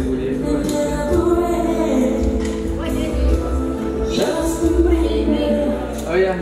Oh yeah,